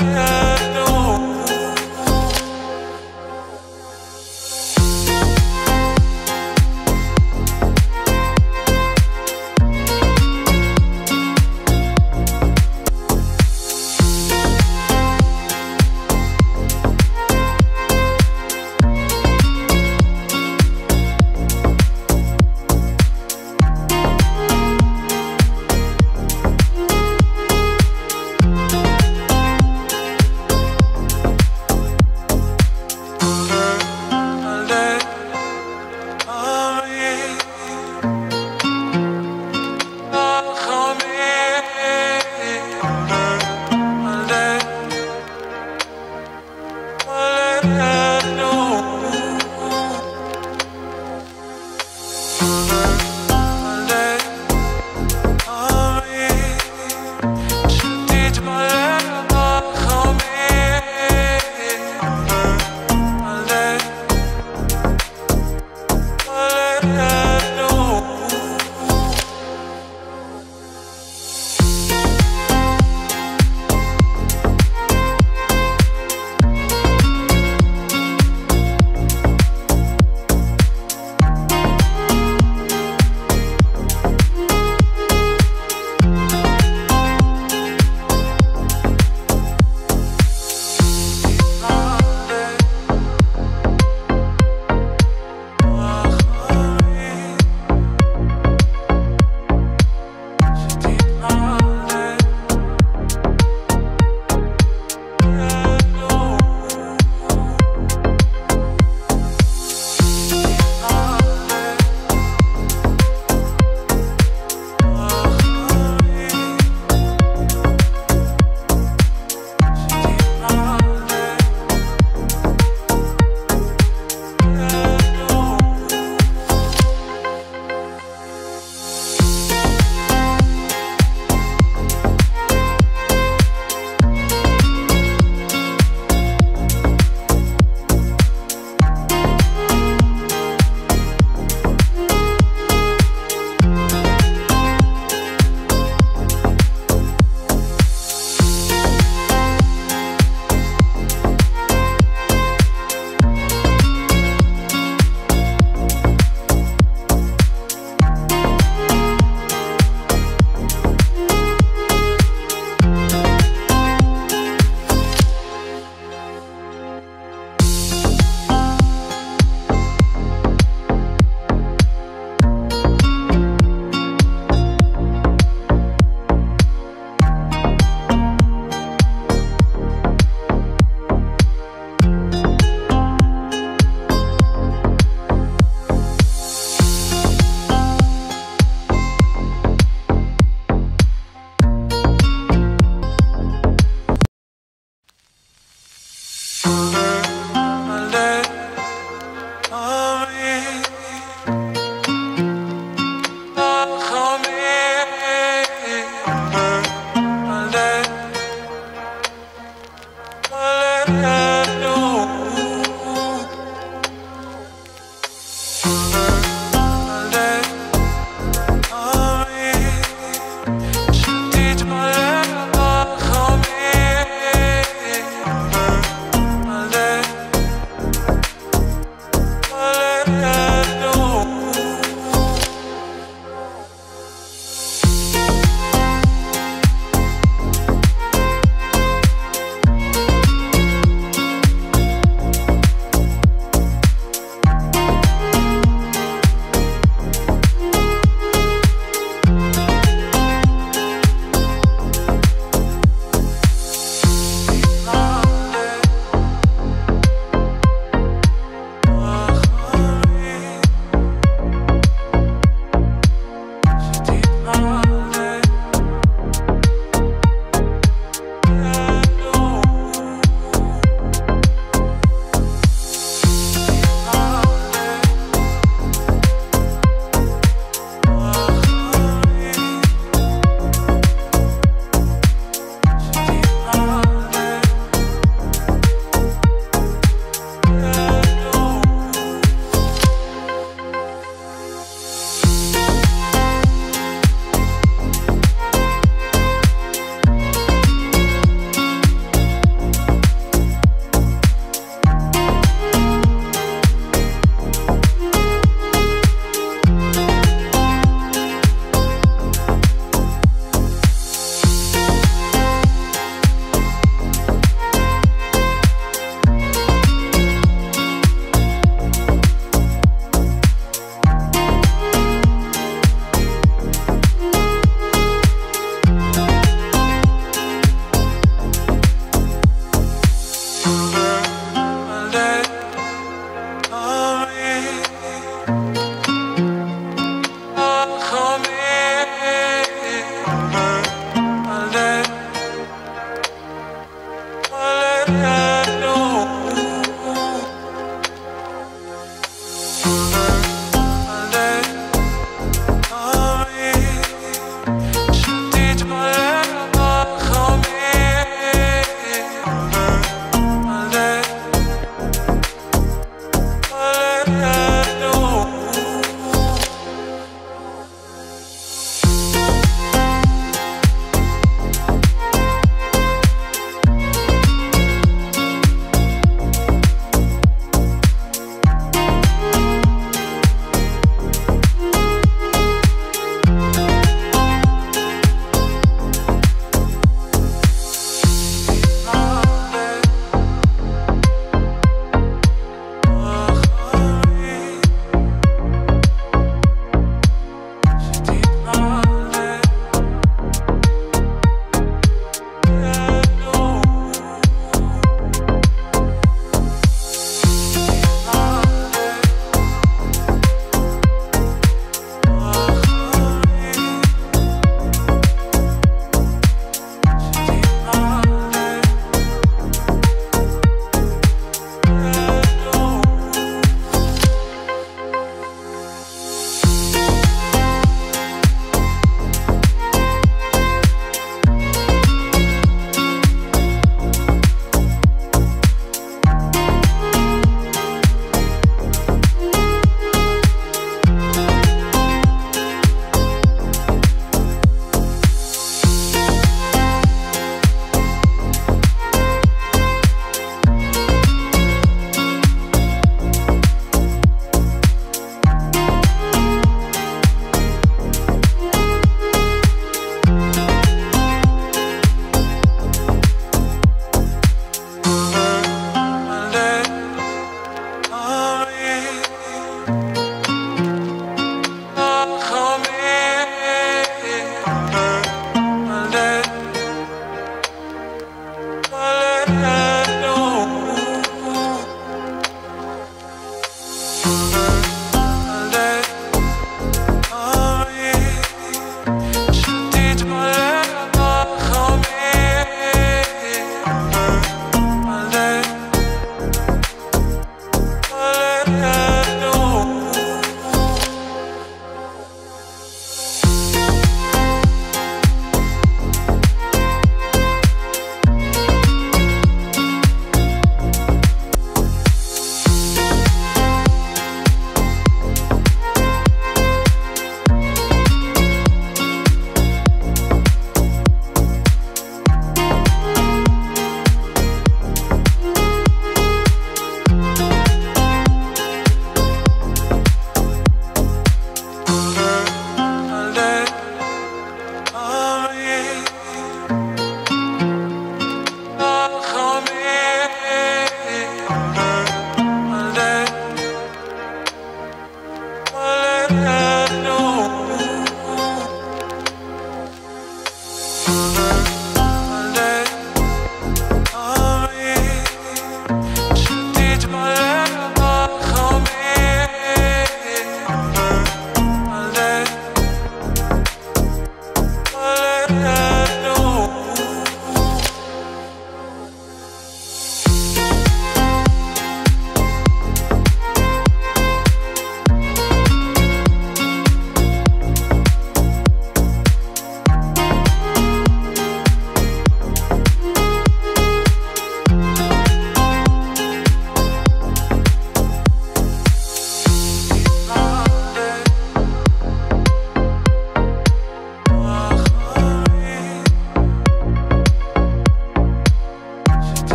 yeah.